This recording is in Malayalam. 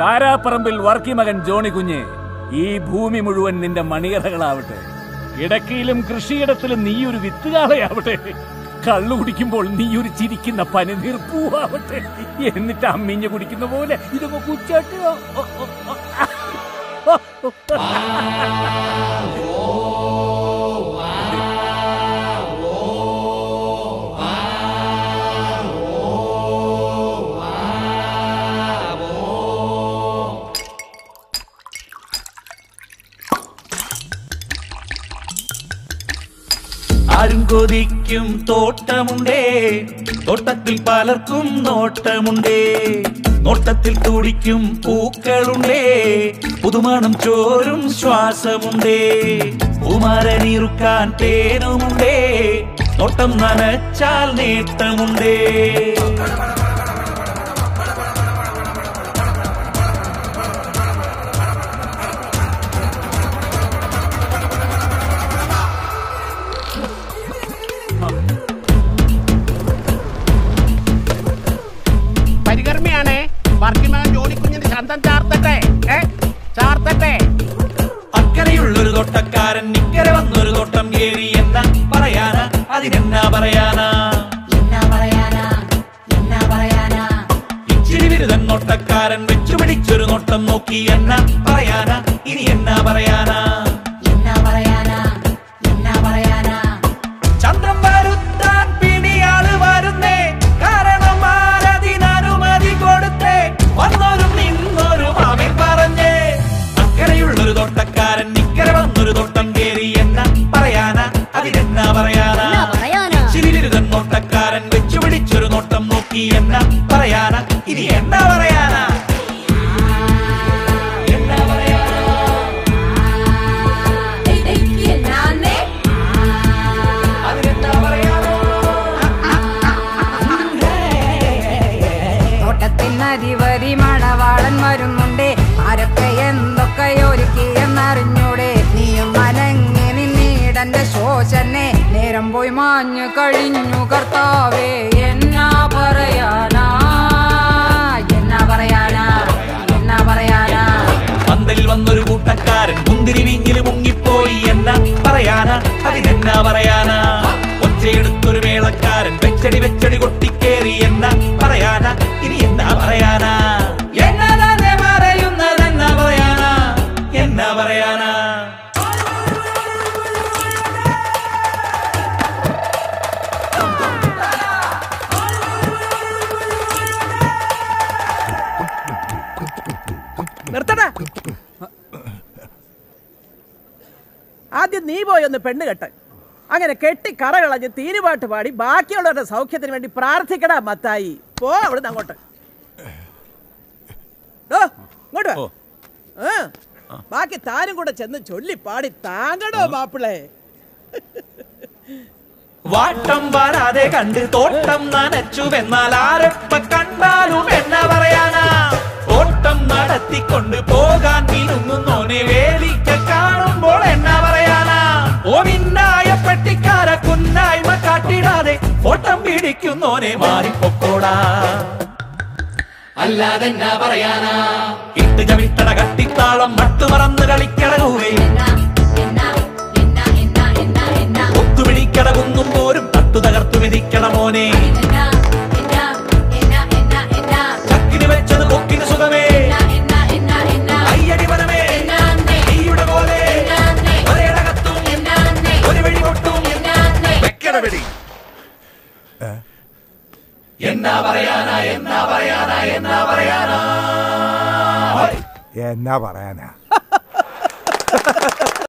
കാരാപ്പറമ്പിൽ വർക്കി മകൻ ജോണി കുഞ്ഞ് ഈ ഭൂമി മുഴുവൻ നിന്റെ മണിയറകളാവട്ടെ ഇടക്കയിലും കൃഷിയിടത്തിലും നീ ഒരു വിത്തുകാളയാവട്ടെ കള്ളു കുടിക്കുമ്പോൾ നീ ഒരു ചിരിക്കുന്ന പനിനീർപ്പൂവാവട്ടെ എന്നിട്ട് അമ്മിഞ്ഞ് കുടിക്കുന്ന പോലെ ഇതൊക്കെ കുച്ചാട്ടോ. ആരും കൊതിക്കും തോട്ടമുണ്ടേ. തോട്ടത്തിൽ പലർക്കും നോട്ടമുണ്ടേ. നോട്ടത്തിൽ തുടിക്കും പൂക്കളുണ്ടേ. പുതുമണം ചോരും ശ്വാസമുണ്ടേ. കുമാരനീറുക്കാൻ തേനുമുണ്ടേ. നോട്ടം നനച്ചാൽ നേട്ടമുണ്ടേ. തോട്ടക്കാരൻ ഇക്കരെ വന്നൊരു തോട്ടം കേറി എന്നാ പറയാനാ? അതിനെന്നാ പറയാനാ? ഇച്ചിരി ബിരുദൻ നോട്ടക്കാരൻ വെച്ചു പിടിച്ചൊരു നോട്ടം നോക്കി എന്നാ പറയാനാ? ഇനി എന്നാ പറയാനാ? പറയാനാ? ഇച്ചിരി ബിരുദൻ നോട്ടക്കാരൻ വെച്ചു പിടിച്ചൊരു നോട്ടം നോക്കി എന്ന പറയാനാ? പോയി മാഞ്ഞു കഴിഞ്ഞു കർത്താവേ എന്നാ പറയാനാ? എന്നാ പറയാനാ? എന്നാ പറയാനാ? പന്തലിൽ വന്നൊരു കൂട്ടക്കാരൻ മുന്തിരി വീഞ്ഞിൽ മുങ്ങിപ്പോയി എന്നാ പറയാനാ? അതിനെന്നാ പറയാനാ? ആദ്യം നീ പോയി ഒന്ന് പെണ്ണ് കെട്ട്. അങ്ങനെ കെട്ടി കറ കളഞ്ഞ് തീരുപാട്ട് പാടി ബാക്കിയുള്ളവരുടെ സൗഖ്യത്തിന് വേണ്ടി പ്രാർത്ഥിക്കടാ മത്തായി. പോ അവിടുന്ന് അങ്ങോട്ട്. ഇങ്ങോട്ട് ബാക്കി താനും കൂടെ ചെന്ന് ചൊല്ലി പാടി താങ്കടോ മാപ്പിളേ. വാട്ടം വരാതെ കണ്ട് തോട്ടം നനച്ചുവെന്നാൽ ആരൊപ്പ കണ്ടാലും എന്ന പറയാനാ? ഓട്ടം നടത്തിക്കൊണ്ട് ഓട്ടം പിടിക്കുന്നോനെ മാറിപ്പൊക്കോടാ അല്ലാതെ എന്നാ പറയാനാ? ഇട്ട് ചവിട്ടട കട്ടിത്താളം എന്നാ പറയാനാ എന്നാ പറയാനാ എന്നാ പറയാനാ? എന്നാ പറയാനാ?